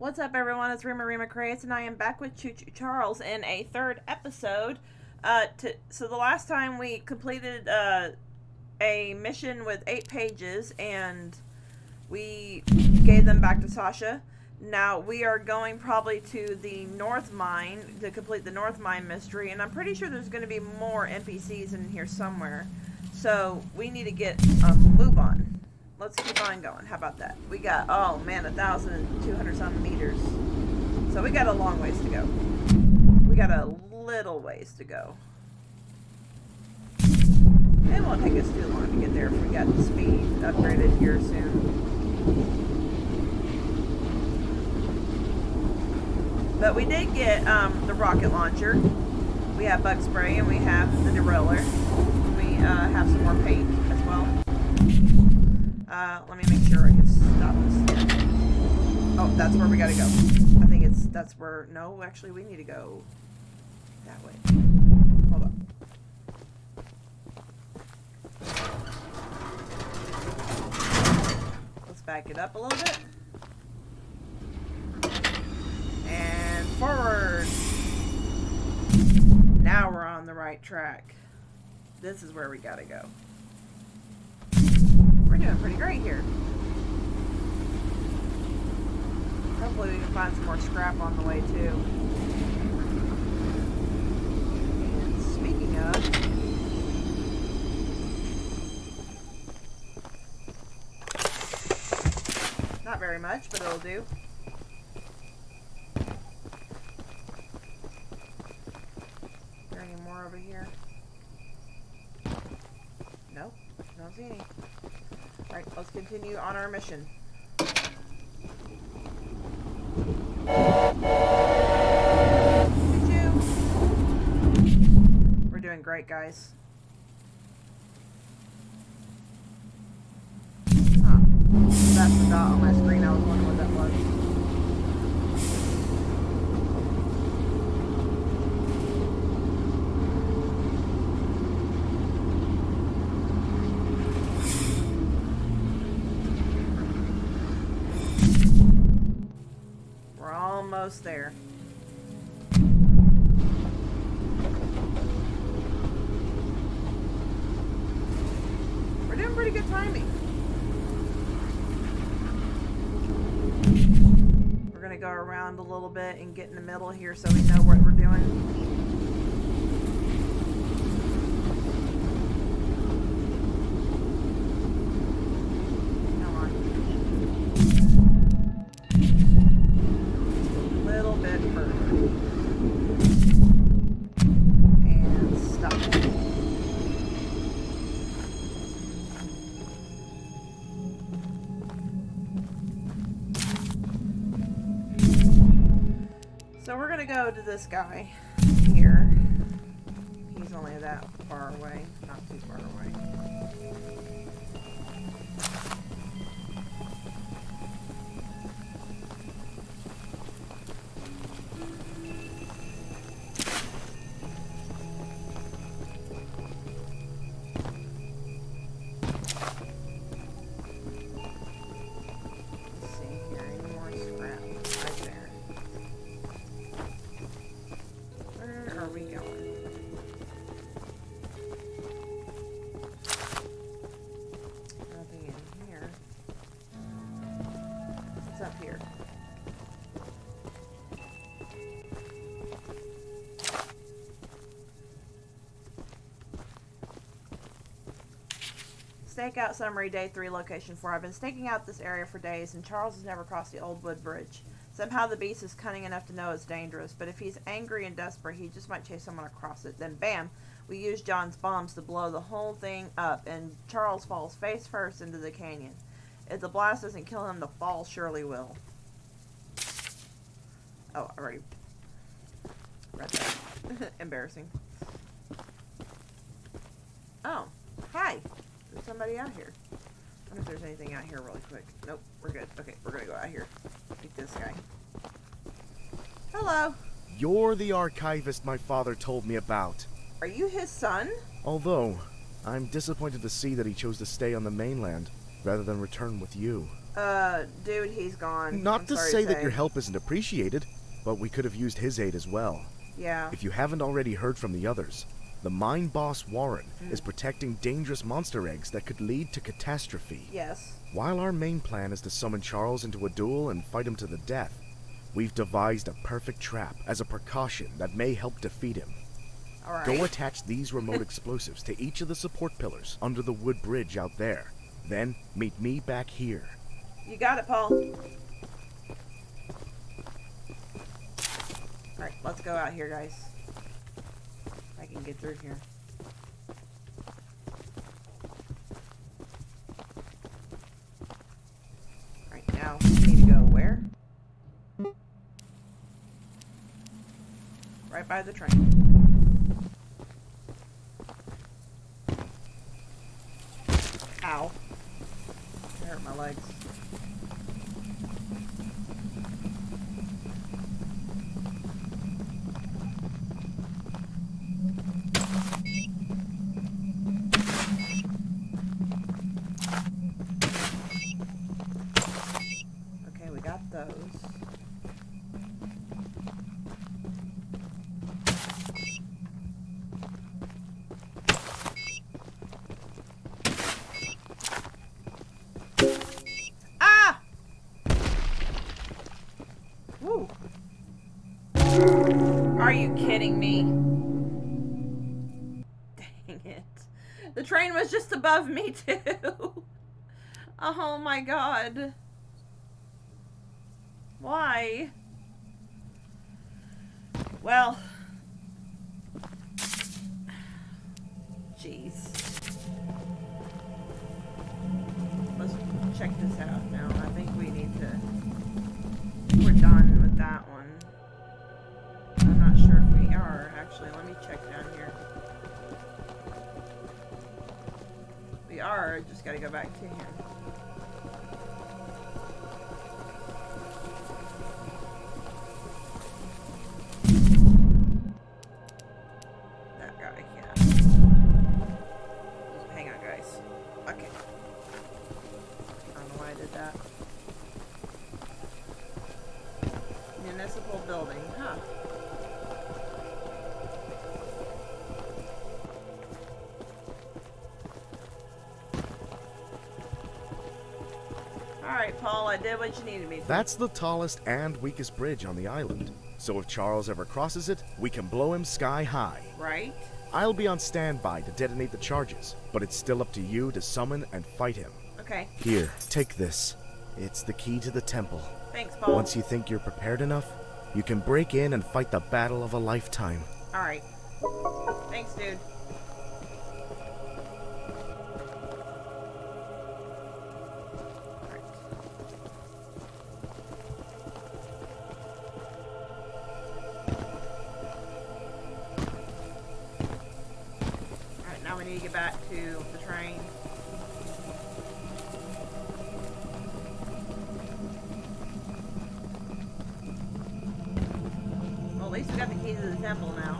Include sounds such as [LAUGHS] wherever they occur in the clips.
What's up, everyone? It's Rima Rima Crates, and I am back with Choo Choo Charles in a third episode. Uh, to, so the last time we completed uh, a mission with eight pages, and we gave them back to Sasha. Now we are going probably to the North Mine to complete the North Mine mystery, and I'm pretty sure there's going to be more NPCs in here somewhere. So we need to get a move on let's keep on going. How about that? We got, oh man, a 1,200 some meters. So we got a long ways to go. We got a little ways to go. It won't take us too long to get there if we got the speed upgraded here soon. But we did get um, the rocket launcher. We have bug spray and we have the derailleur. We uh, have some more paint. Uh, let me make sure I can stop this. Oh, that's where we gotta go. I think it's, that's where, no, actually we need to go that way. Hold on. Let's back it up a little bit. And forward. Now we're on the right track. This is where we gotta go doing pretty great here. Hopefully we can find some more scrap on the way too. And speaking of... Not very much, but it'll do. Is there any more over here? Nope, don't see any. Alright, let's continue on our mission. We're doing great, guys. Huh. That's the dot on my screen. I was wondering what that was. Almost there. We're doing pretty good timing. We're to go around a little bit and get in the middle here so we know what we're doing. To this guy here. He's only that far away, not too far away. Stakeout summary day three location four. I've been staking out this area for days and Charles has never crossed the old wood bridge. Somehow the beast is cunning enough to know it's dangerous, but if he's angry and desperate, he just might chase someone across it. Then bam, we use John's bombs to blow the whole thing up and Charles falls face first into the canyon. If the blast doesn't kill him, the fall surely will. Oh, I already read that. [LAUGHS] Embarrassing. Oh, hi. There's somebody out here. I wonder if there's anything out here really quick. Nope, we're good. Okay, we're gonna go out here. Meet this guy. Hello. You're the archivist my father told me about. Are you his son? Although, I'm disappointed to see that he chose to stay on the mainland rather than return with you. Uh, dude, he's gone. Not to sorry say that your help isn't appreciated, but we could have used his aid as well. Yeah. If you haven't already heard from the others, the mine boss Warren is hmm. protecting dangerous monster eggs that could lead to catastrophe. Yes. While our main plan is to summon Charles into a duel and fight him to the death, we've devised a perfect trap as a precaution that may help defeat him. All right. Go attach these remote [LAUGHS] explosives to each of the support pillars under the wood bridge out there. Then meet me back here. You got it, Paul. Alright, let's go out here, guys. Can get through here. Alright, now we need to go where? Right by the train. Ow. Hurt my legs. Okay, we got those. Ah! Woo. Are you kidding me? Dang it. The train was just above me, [LAUGHS] too. Oh my god. Why? Well. Jeez. Let's check this out now. I think we need to. We're done with that one. We are, just gotta go back to him. Paul, what you needed me. That's the tallest and weakest bridge on the island. So if Charles ever crosses it, we can blow him sky high. Right? I'll be on standby to detonate the charges, but it's still up to you to summon and fight him. Okay. Here, take this. It's the key to the temple. Thanks, Paul. Once you think you're prepared enough, you can break in and fight the battle of a lifetime. Alright. Thanks, dude. Need to get back to the train. Well, at least we got the key to the temple now.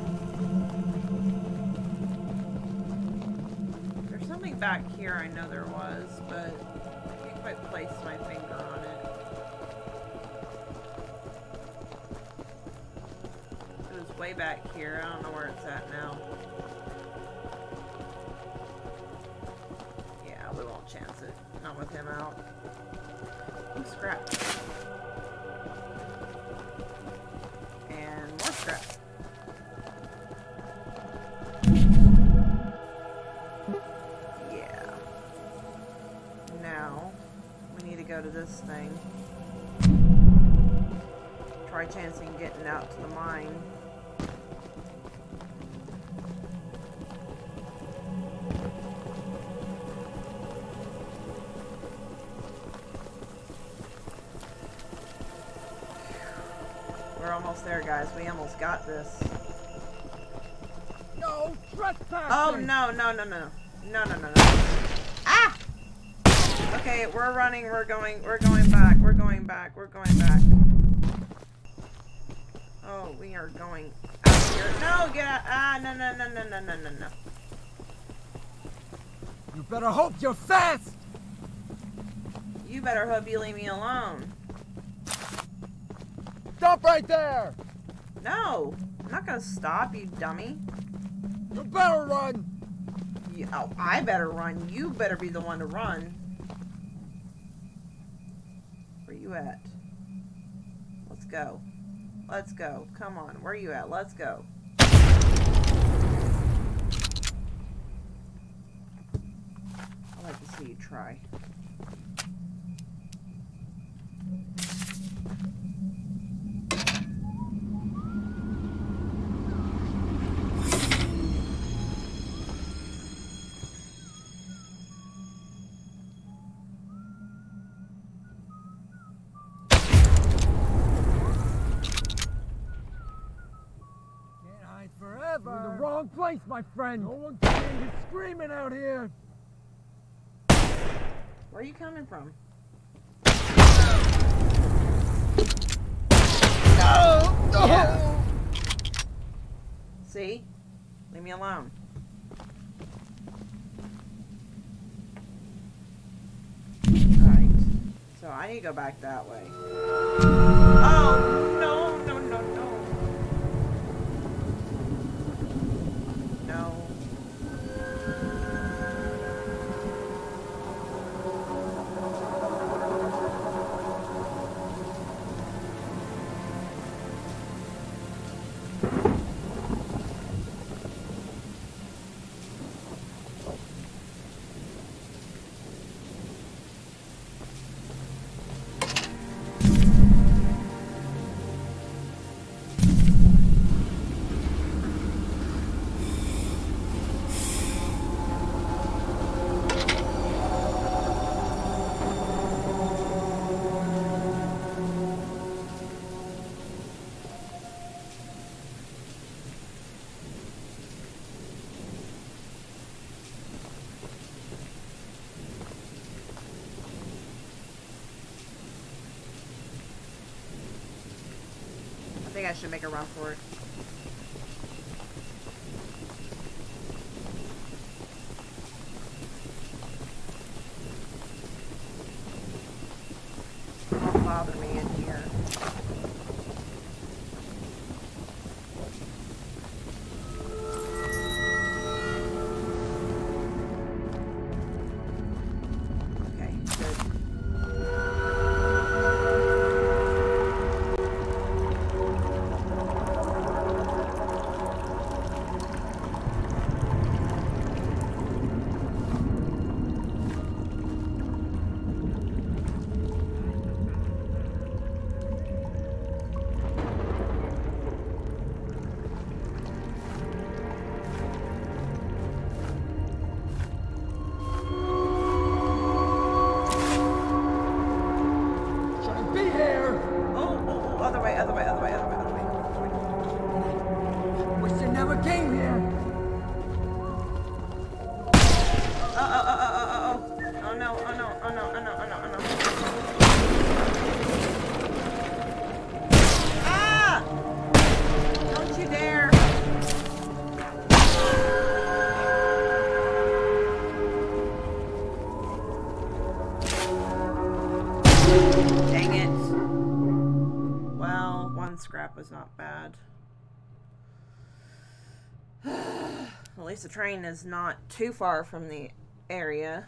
There's something back here I know there was, but I can't quite place my finger on it. It was way back here. I don't know where it's at now. With him out. Ooh, scrap. Almost there, guys. We almost got this. No trespassing! Oh no no no no no no no no! Ah! Okay, we're running. We're going. We're going back. We're going back. We're going back. Oh, we are going out here. No, get out! Ah, no no no no no no no no. You better hope you're fast! You better hope you leave me alone. Stop right there! No, I'm not gonna stop, you dummy. You better run! You, oh, I better run. You better be the one to run. Where you at? Let's go. Let's go. Come on. Where you at? Let's go. I like to see you try. Place, my friend. No one can hear you screaming out here. Where are you coming from? No! No! Yeah. See? Leave me alone. Alright. So I need to go back that way. Oh, I should make a run for it. Least the train is not too far from the area.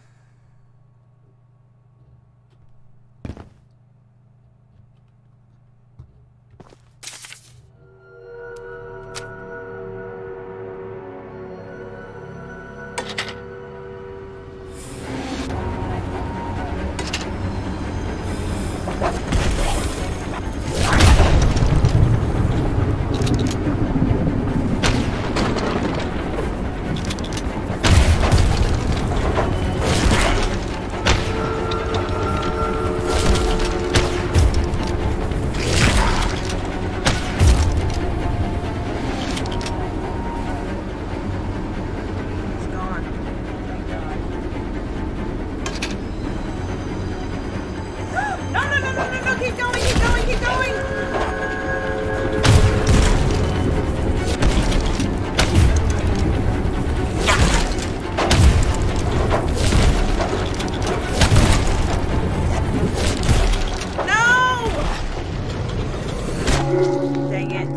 Dang it.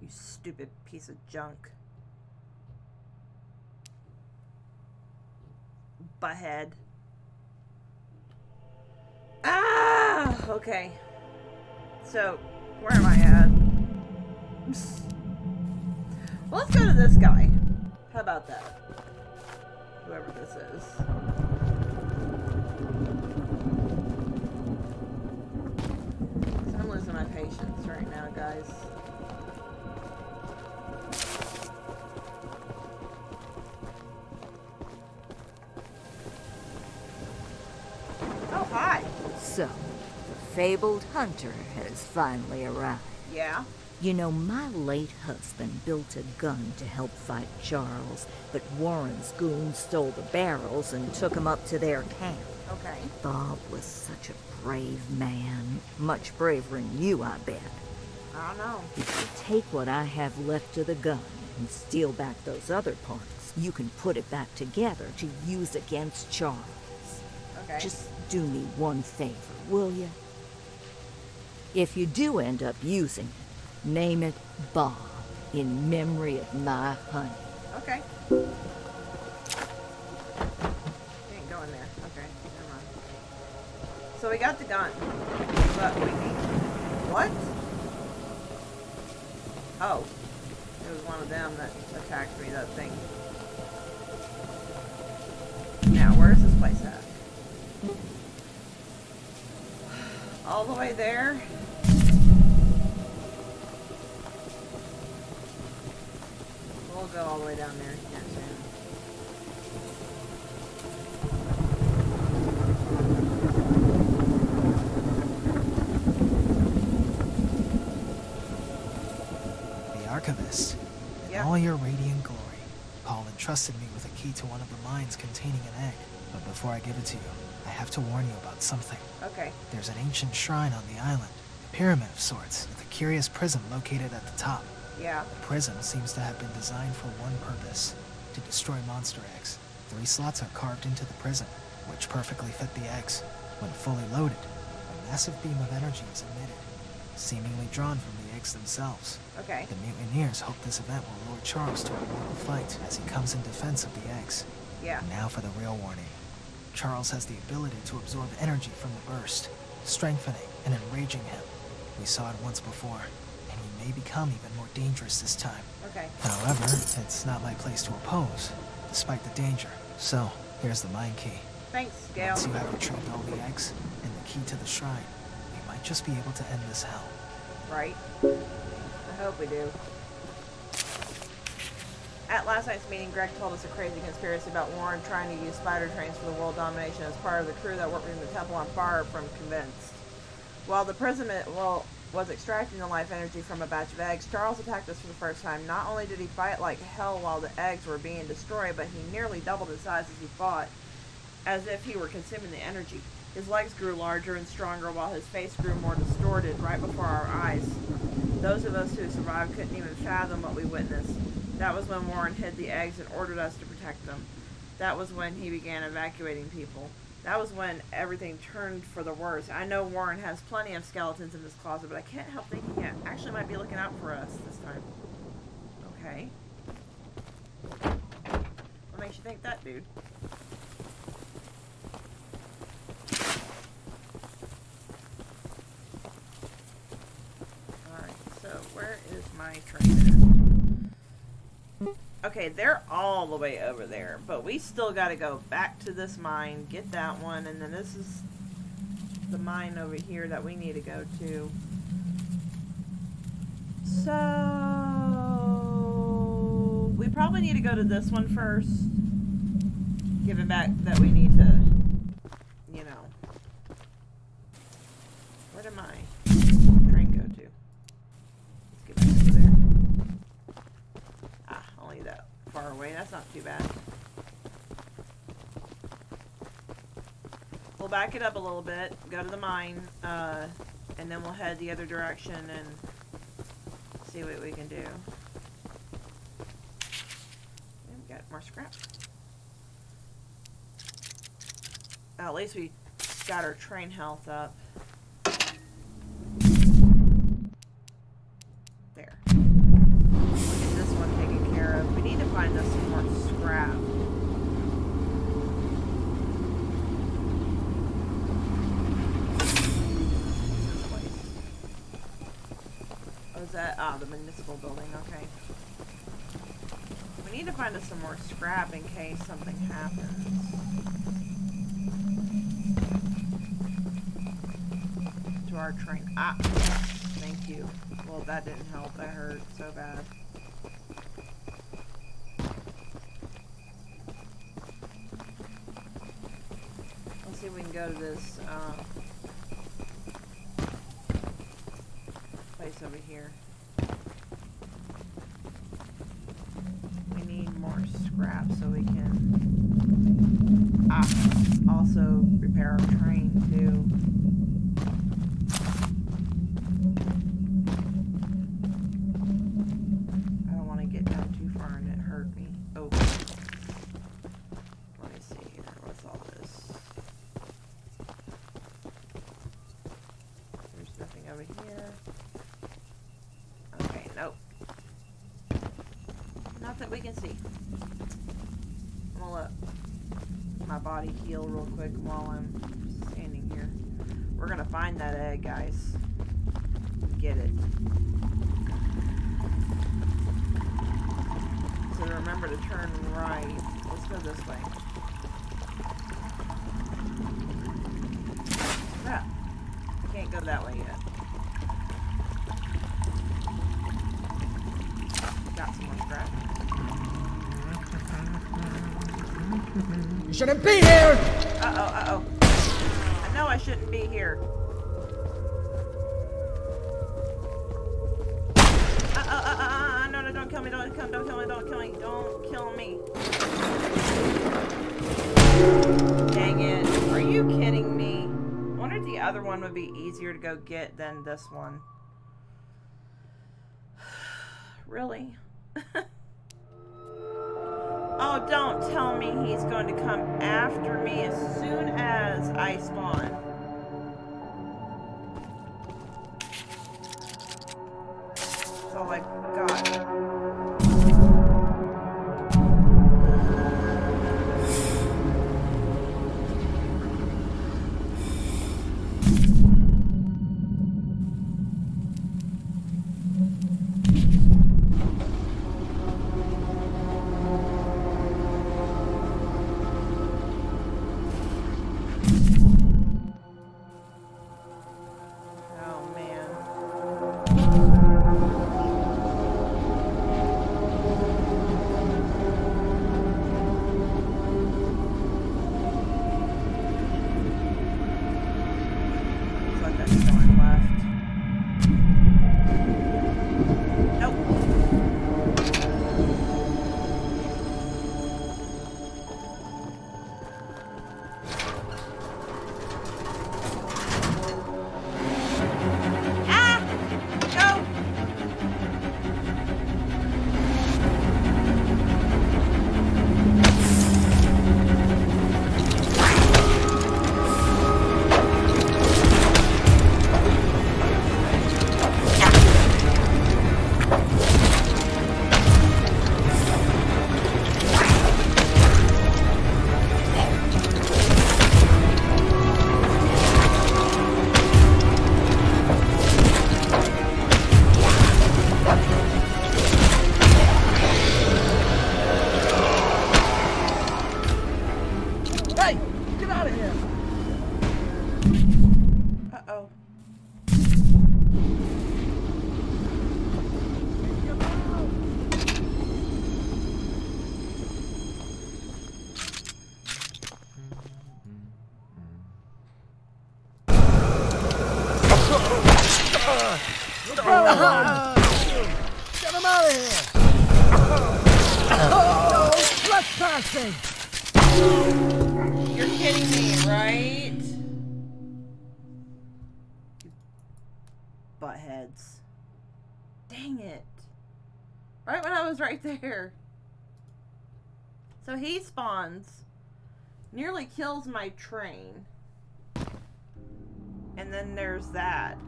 You stupid piece of junk. Butthead. Ah! Okay. So, where am I at? Well, let's go to this guy. How about that? Whoever this is. I'm losing my patience right now, guys. Oh, hi. So, the fabled hunter has finally arrived. Yeah. You know, my late husband built a gun to help fight Charles, but Warren's goons stole the barrels and took 'em up to their camp. Okay. Bob was such a brave man. Much braver than you, I bet. I don't know. If you take what I have left of the gun and steal back those other parts, you can put it back together to use against Charles. Okay. Just do me one favor, will you? If you do end up using it, name it Bob in memory of my honey. Okay. You ain't going there. Okay, never mind. So we got the gun, but we need what? Oh, it was one of them that attacked me. That thing. Now, where's this place at? [SIGHS] All the way there. We'll go all the way down there. Can't stand. The Archivist. In Yeah. All your radiant glory, Paul entrusted me with a key to one of the mines containing an egg. But before I give it to you, I have to warn you about something. Okay. There's an ancient shrine on the island, a pyramid of sorts, with a curious prism located at the top. Yeah. The prism seems to have been designed for one purpose to destroy monster eggs. Three slots are carved into the prism, which perfectly fit the eggs. When fully loaded, a massive beam of energy is emitted, seemingly drawn from the eggs themselves. Okay. The mutineers hope this event will lure Charles to a mortal fight as he comes in defense of the eggs. Yeah. Now for the real warning. Charles has the ability to absorb energy from the burst, strengthening and enraging him. We saw it once before, and he may become even more dangerous this time. Okay. However, it's not my place to oppose, despite the danger. So, here's the mine key. Thanks, Gail. Once you have retrieved all the eggs and the key to the shrine, we might just be able to end this hell. Right? I hope we do. At last night's meeting, Greg told us a crazy conspiracy about Warren trying to use spider trains for the world domination as part of the crew that worked in the temple on fire from convinced. While the prism well, was extracting the life energy from a batch of eggs, Charles attacked us for the first time. Not only did he fight like hell while the eggs were being destroyed, but he nearly doubled his size as he fought, as if he were consuming the energy. His legs grew larger and stronger while his face grew more distorted right before our eyes. Those of us who survived couldn't even fathom what we witnessed. That was when Warren hid the eggs and ordered us to protect them. That was when he began evacuating people. That was when everything turned for the worse. I know Warren has plenty of skeletons in his closet, but I can't help thinking he actually might be looking out for us this time. Okay. What makes you think that, dude? Alright, so where is my? Okay, they're all the way over there, but we still gotta go back to this mine, get that one, and then this is the mine over here that we need to go to. So we probably need to go to this one first. Given back that we need to, you know. Where did my train go to? Let's get back over there. Ah, only that away. That's not too bad. We'll back it up a little bit, go to the mine, uh, and then we'll head the other direction and see what we can do. And we got more scrap. At least we got our train health up. That? Ah, the municipal building, okay. We need to find us some more scrap in case something happens. To our train. Ah! Thank you. Well, that didn't help. That hurt so bad. Let's see if we can go to this, um, place over here. We need more scrap so we can ah, also repair our train too. I don't want to get down too far and it hurt me. Oh. Let me see here. What's all this? There's nothing over here. Okay, nope. Not that we can see. I'm gonna let my body heal real quick while I'm standing here. We're gonna find that egg, guys. Get it. So remember to turn right. Let's go this way. Crap. Can't go that way yet. Got some more scrap. You shouldn't be here! Uh-oh, uh-oh. I know I shouldn't be here. One would be easier to go get than this one. [SIGHS] really? Buttheads. Dang it. Right when I was right there. So he spawns, nearly kills my train. And then there's that.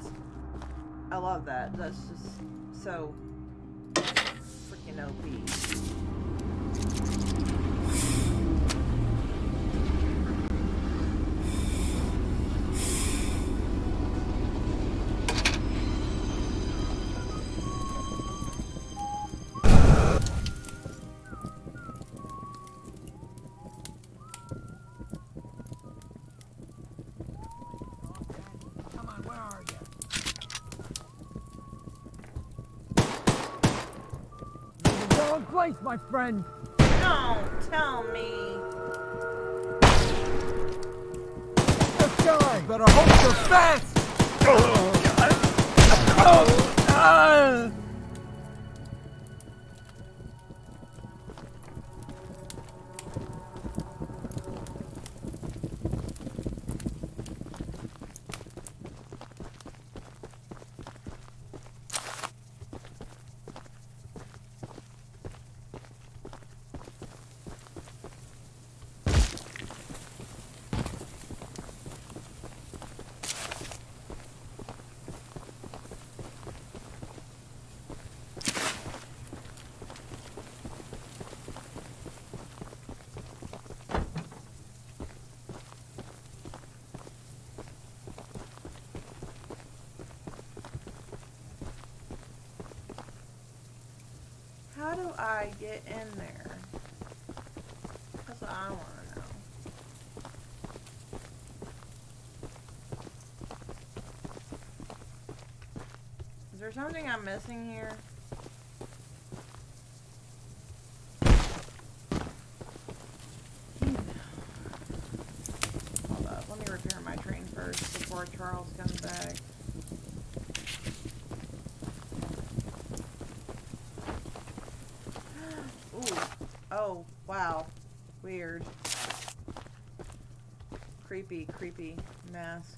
I love that. That's just so freaking OP. my friend! Don't tell me. Let's go! Better hope you're fast! Oh, ah! How do I get in there? That's what I want to know. Is there something I'm missing here? Hold up, let me repair my train first before Charles comes back. Ooh. Oh, wow. Weird. Creepy, creepy masks.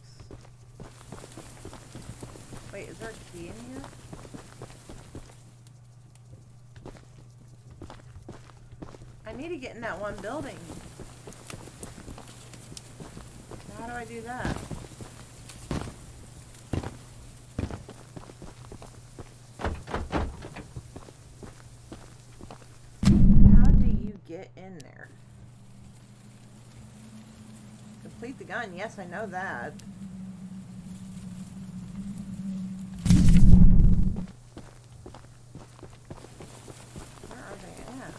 Wait, is there a key in here? I need to get in that one building. How do I do that? How do you get in there? Complete the gun. Yes, I know that. Where are they at?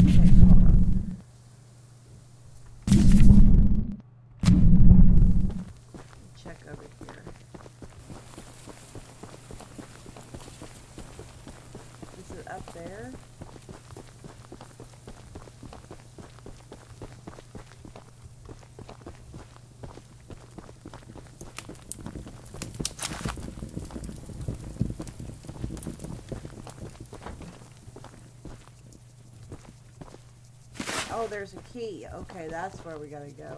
Okay, hold on. Check over here. Is it up there? Oh, there's a key. Okay, that's where we gotta go.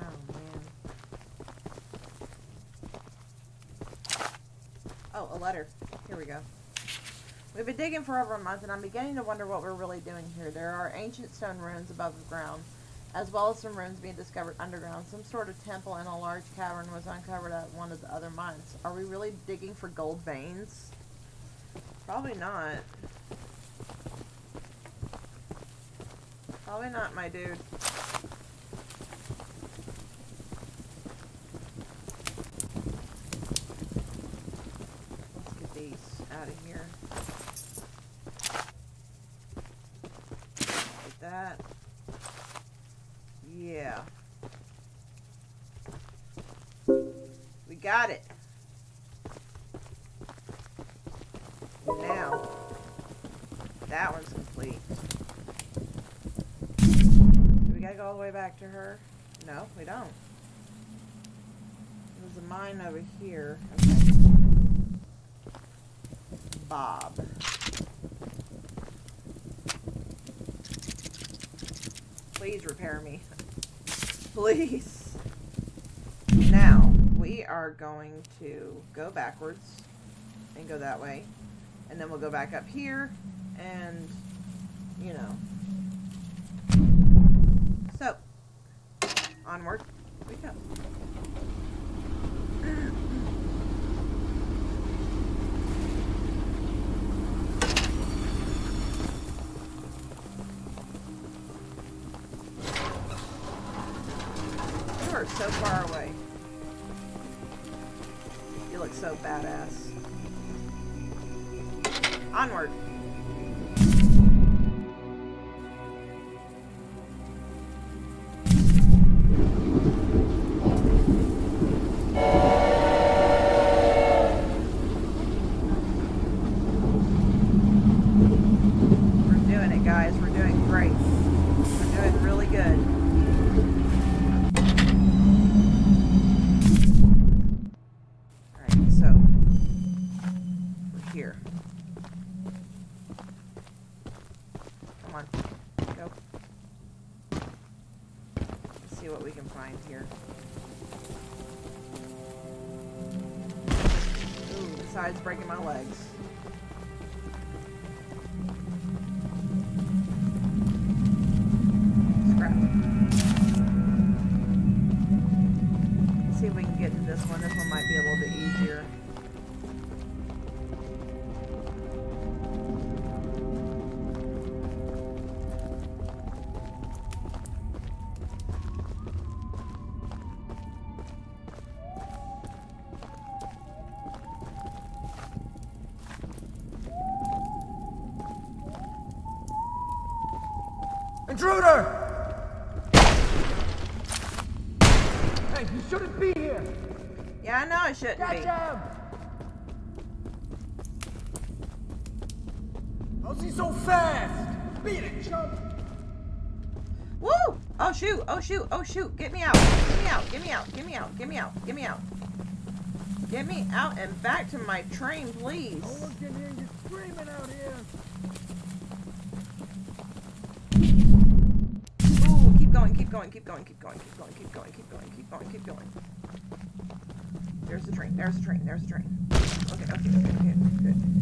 Oh, man. Oh, a letter. Here we go. We've been digging for over a month, and I'm beginning to wonder what we're really doing here. There are ancient stone ruins above the ground, as well as some ruins being discovered underground. Some sort of temple in a large cavern was uncovered at one of the other mines. Are we really digging for gold veins? Probably not. Probably not, my dude. Let's get these out of here. Like that. Yeah. We got it. Now, that one's complete. Do we gotta go all the way back to her? No, we don't. There's a mine over here. Okay. Bob. Please repair me. [LAUGHS] Please. Are going to go backwards and go that way. And then we'll go back up here Intruder! Hey, you shouldn't be here! Yeah, I know I shouldn't Catch be. him! How's he so fast? Beat it, chump! Woo! Oh shoot! Oh shoot! Oh shoot! Get me out! Get me out! Get me out! Get me out! Get me out! Get me out! Get me out and back to my train, please. going, keep going, keep going, keep going, keep going, keep going, keep going, keep going. There's the train, there's the train, there's the train. Okay, okay, okay, okay, good.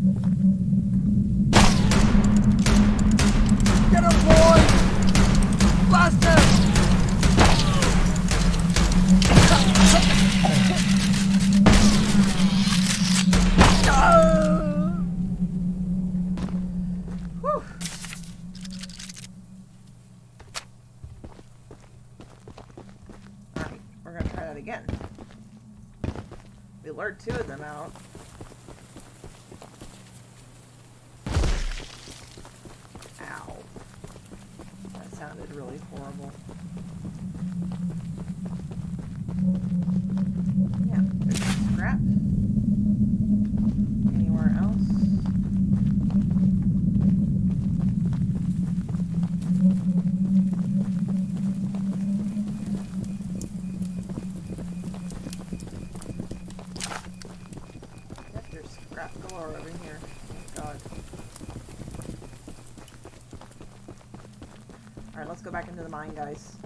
Go back into the mine, guys.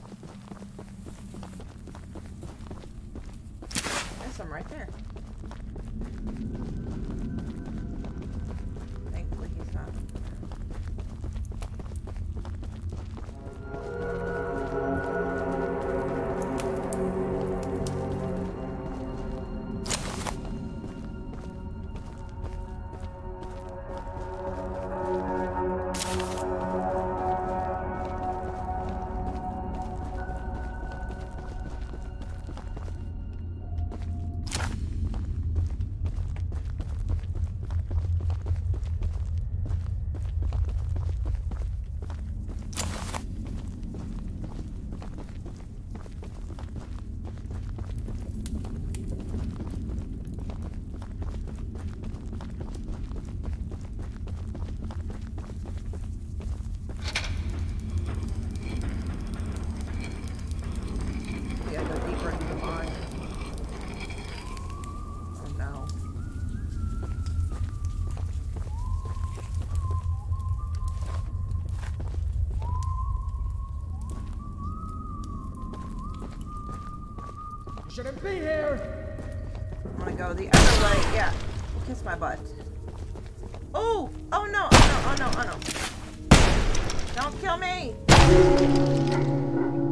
Shouldn't be here! I'm gonna go the other way. Yeah. Kiss my butt. Oh! Oh no! Oh no! Oh no! Oh no! Don't kill me!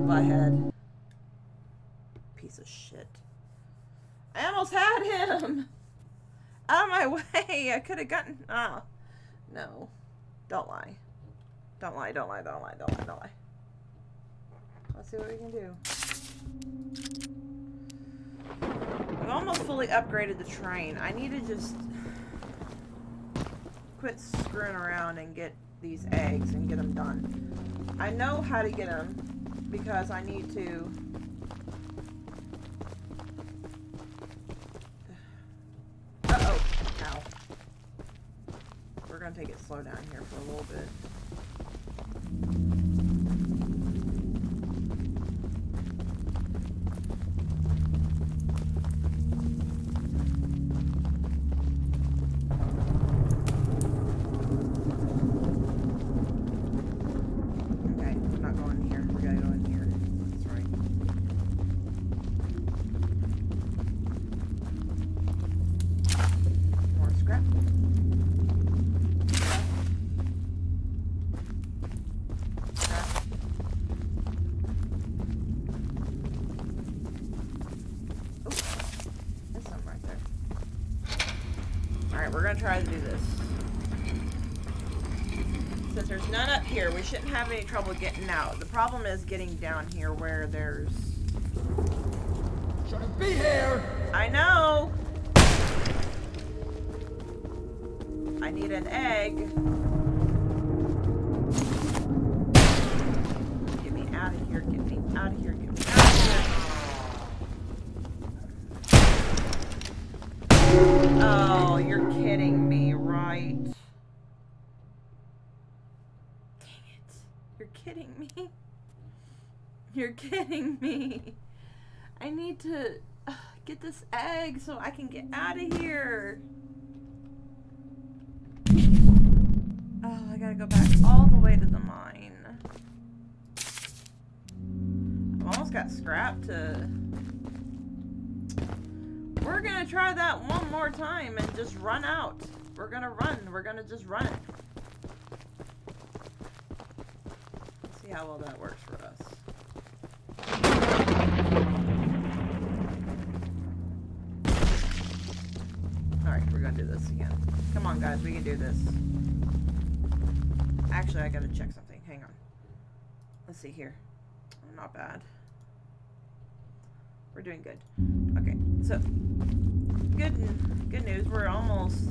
Butthead. Piece of shit. I almost had him! [LAUGHS] Out of my [LAUGHS] way! I could have gotten. Ah. No. Don't lie. Don't lie, don't lie, don't lie, don't lie, don't lie. Let's see what we can do. I've almost fully upgraded the train. I need to just quit screwing around and get these eggs and get them done. I know how to get them because I need to. Uh oh. Ow. We're gonna take it slow down here for a little bit. Okay. gonna try to do this. Since there's none up here, we shouldn't have any trouble getting out. The problem is getting down here where there's... Shouldn't be here! I know! I need an egg. Get me out of here, get me out of here, get me You're kidding me. I need to get this egg so I can get out of here. Oh, I gotta go back all the way to the mine. I've almost got scrap to... We're gonna try that one more time and just run out. We're gonna run. We're gonna just run it. See how well that works for us. Alright, we're gonna do this again. Come on, guys, we can do this. Actually, I gotta check something. Hang on. Let's see here. Not bad. We're doing good. Okay, so good good news. We're almost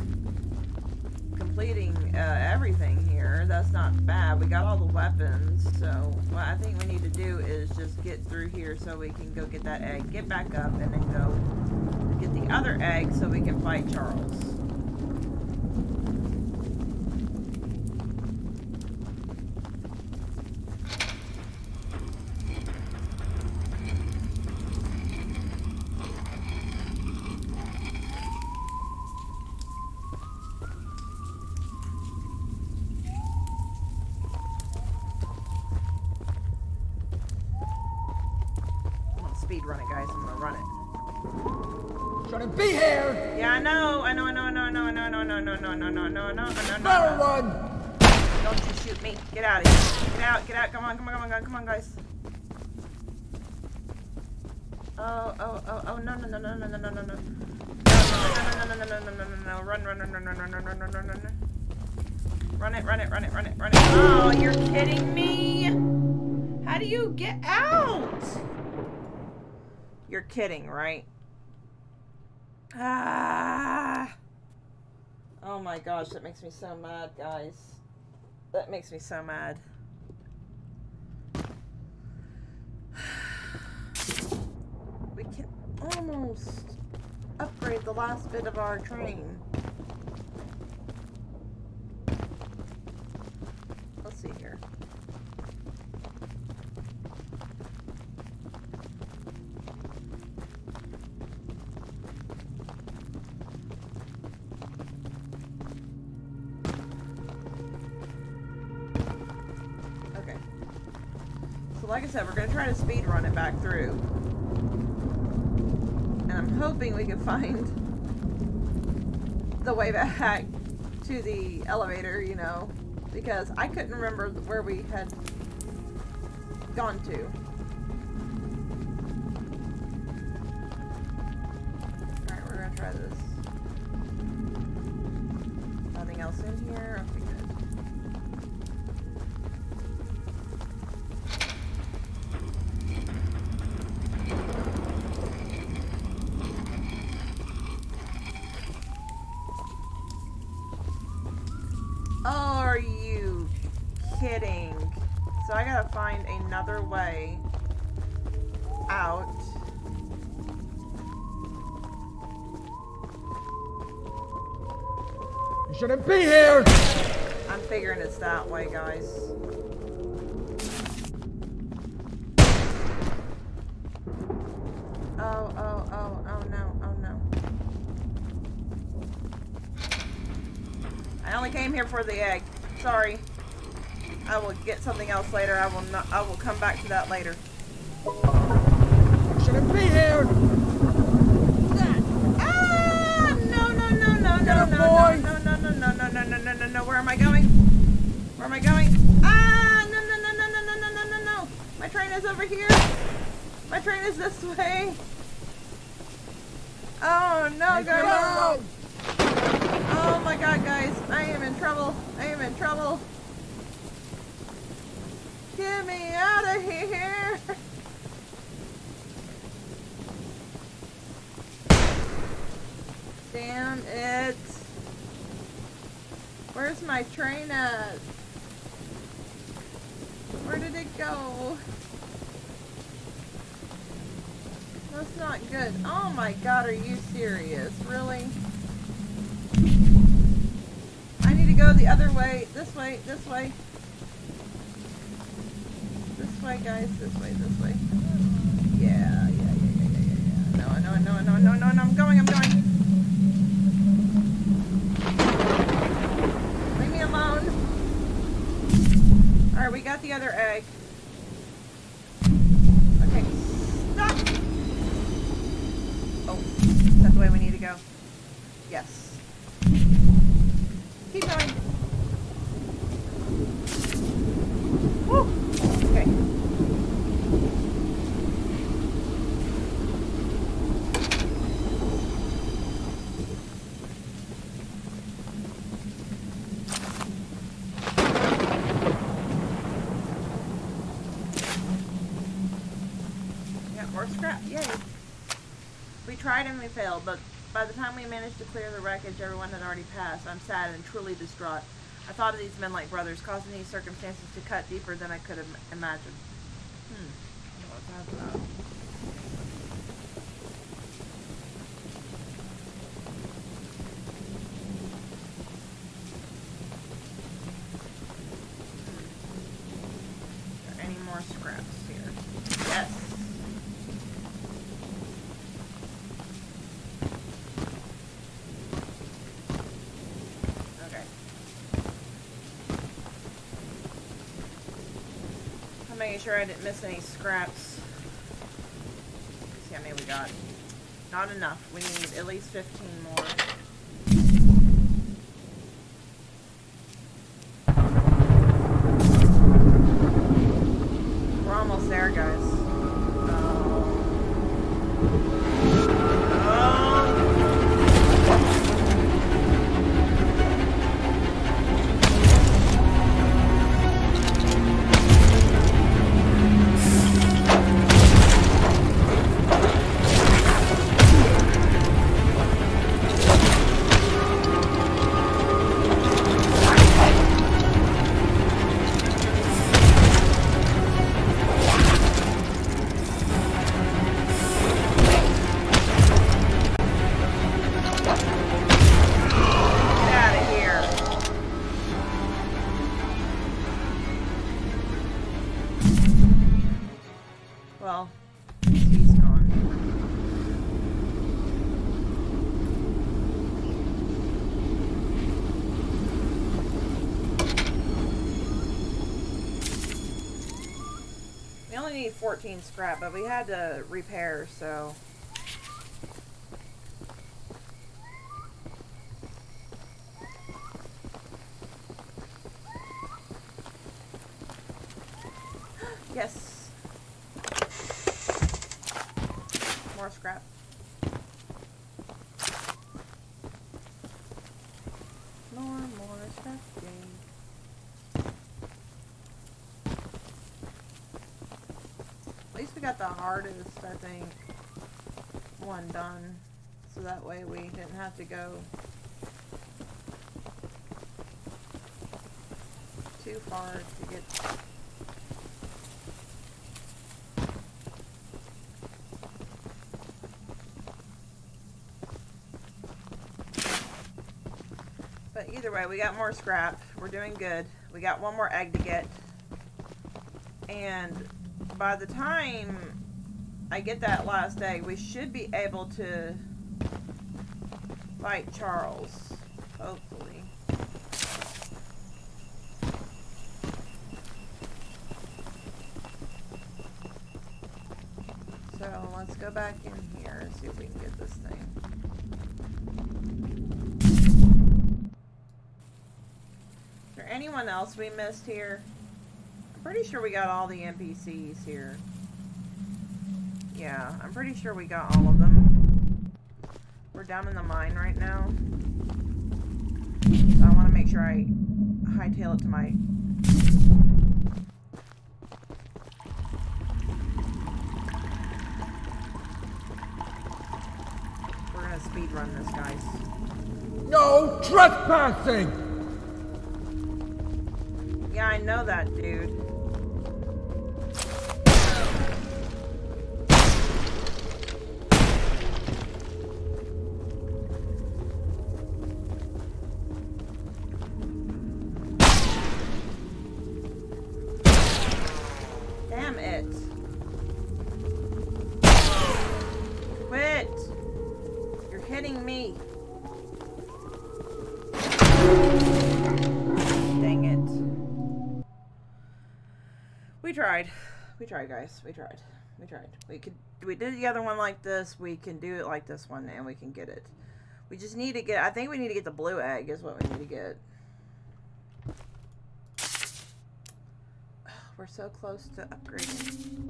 completing uh, everything here. That's not bad. We got all the weapons. So what I think we need to do is just get through here so we can go get that egg, get back up, and then go get the other egg so we can fight Charles. Speed run it, guys. I'm gonna run it. Shouldn't be here! Yeah, I know, I know, I know, I know, I know, I know, I know, I know, I know, I know, I know, I know, I know, Better no. run! Don't you shoot me. Get out of here. Get out, get out. Come on, come on, come on, come on, guys. Oh, oh, oh, oh, no, no, no, no, no, no, no, no, no. No, no, no, no, no, no, no, no, no, no. Run, run, run, run, run, run, run, run, run, run, run. Run it, run it, run it, run it, run it. Oh, you're kidding me. How do you get out? You're kidding, right? Ah. Oh my gosh, that makes me so mad, guys. That makes me so mad. [SIGHS] We can almost upgrade the last bit of our train. Run it back through. And I'm hoping we can find the way back to the elevator, you know, because I couldn't remember where we had gone to. Alright, we're gonna try this. Nothing else in here? Shouldn't be here! I'm figuring it's that way, guys. Oh, oh, oh, oh no, oh no. I only came here for the egg. Sorry. I will get something else later. I will not I will come back to that later. Shouldn't be here! Ah! No, no, no, no, Get no, him, no, boy! no, no, no, no, no, no. Where am I going? Where am I going? Ah! No, no, no, no, no, no, no, no, no, no. My train is over here. My train is this way. Oh no, guys. Oh Oh my god, guys. I am in trouble. I am in trouble. Get me out of here. Damn it. Where's my train at? Where did it go? That's not good. Oh my god, are you serious? Really? I need to go the other way. This way, this way. This way, guys. This way, this way. Yeah, yeah, yeah, yeah, yeah, yeah. No, no, no, no, no, no, no. I'm going, I'm going. Leave me alone. Alright, we got the other egg. Okay, stop! Oh, is that the way we need to go? Yes. Keep going. Woo! Okay. Yeah, more scrap. Yay. We failed, but by the time we managed to clear the wreckage, everyone had already passed. I'm sad and truly distraught. I thought of these men like brothers, causing these circumstances to cut deeper than I could have imagined. Hmm. Are there any more scraps here? Yes. Okay. I'm making sure I didn't miss any scraps. Let's see how many we got. Not enough. We need at least 15 more. Only need 14 scrap, but we had to repair, so... [GASPS] Yes. More scrap. More, more scrap. Yay. At least we got the hardest, I think, one done. So that way we didn't have to go too far to get But either way, we got more scrap. We're doing good. We got one more egg to get. And by the time I get that last egg, we should be able to fight Charles. Hopefully. So let's go back in here and see if we can get this thing. Is there anyone else we missed here? Pretty sure we got all the NPCs here. Yeah, I'm pretty sure we got all of them. We're down in the mine right now. So I want to make sure I hightail it to my We're gonna speed run this, guys. No trespassing! Yeah, I know that, dude. We tried, guys. We tried. We tried. We could. We did the other one like this. We can do it like this one, and we can get it. We just need to get. I think we need to get the blue egg. Is what we need to get. [SIGHS] We're so close to upgrading.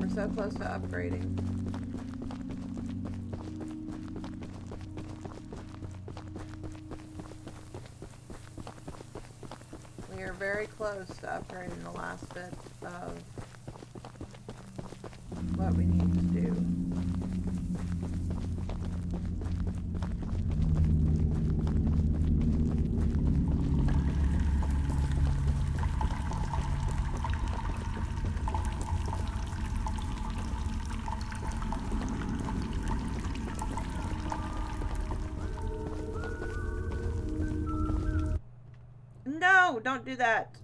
We're so close to upgrading. Very close to upgrading the last bit of what we need No, don't do that.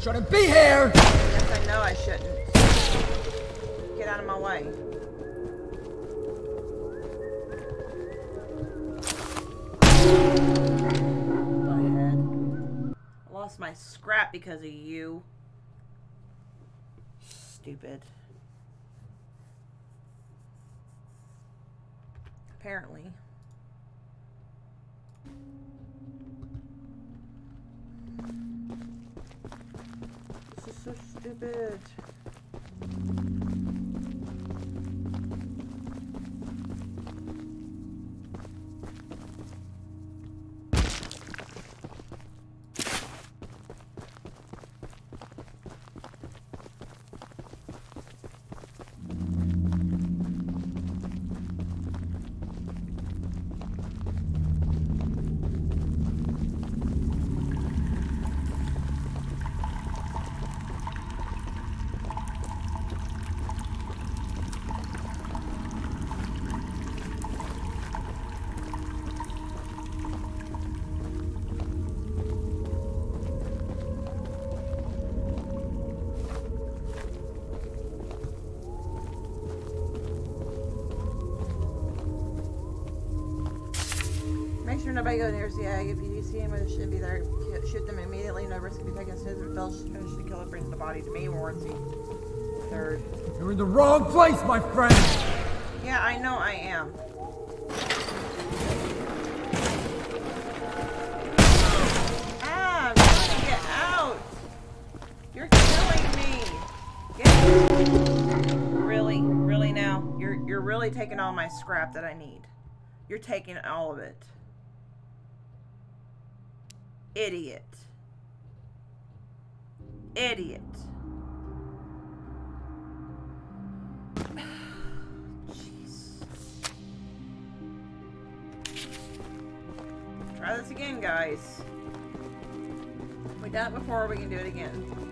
Shouldn't be here! Yes, I know I shouldn't. Get out of my way. I lost my scrap because of you. Stupid. Apparently. This is so stupid. Make sure nobody goes near the egg. If you do see anyone that should be there, shoot them immediately. No risk can be taken. As it fails, finish the killer, brings the body to me. Warranty. Third. You're in the wrong place, my friend! Yeah, I know I am. Ah, I'm trying to get out. You're killing me. Get really, really now. You're you're really taking all my scrap that I need. You're taking all of it. Idiot. Idiot. Jeez. [SIGHS] Try this again, guys. We done it before, we can do it again.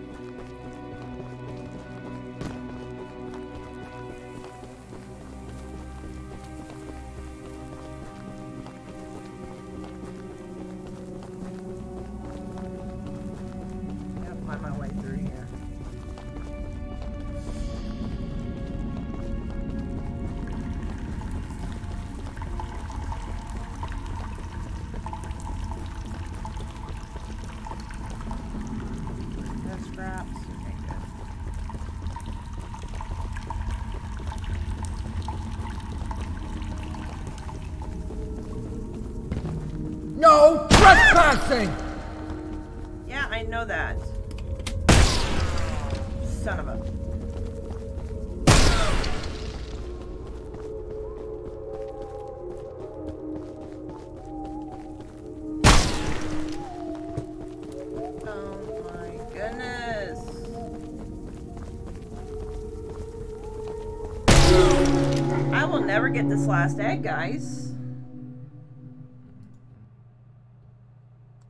Get this last egg, guys.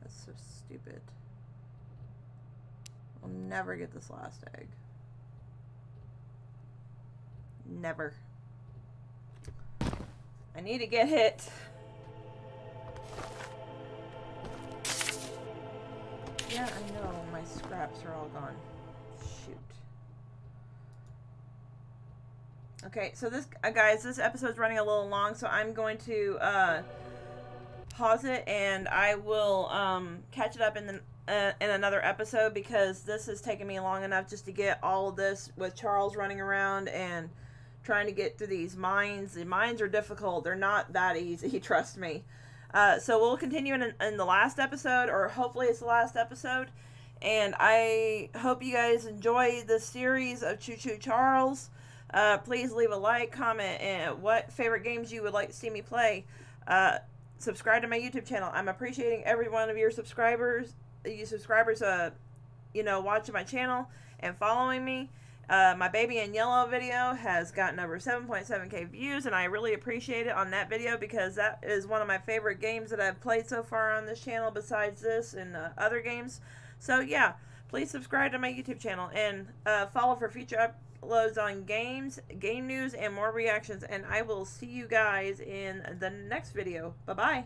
That's so stupid. I'll never get this last egg. Never. I need to get hit. Yeah, I know. My scraps are all gone. Okay, so this, uh, guys, this episode's running a little long, so I'm going to uh, pause it and I will um, catch it up in the uh, in another episode because this has taken me long enough just to get all of this with Charles running around and trying to get through these mines. The mines are difficult; they're not that easy. [LAUGHS] Trust me. Uh, so we'll continue in, in the last episode, or hopefully it's the last episode. And I hope you guys enjoy the series of Choo Choo Charles. Uh, please leave a like, comment, and what favorite games you would like to see me play. Uh, subscribe to my YouTube channel. I'm appreciating every one of your subscribers, you subscribers, uh, you know, watching my channel and following me. Uh, my baby in yellow video has gotten over 7.7k views, and I really appreciate it on that video because that is one of my favorite games that I've played so far on this channel besides this and uh, other games. So yeah, please subscribe to my YouTube channel and uh, follow for future uploads on games, game news, and more reactions. And I will see you guys in the next video. Bye-bye.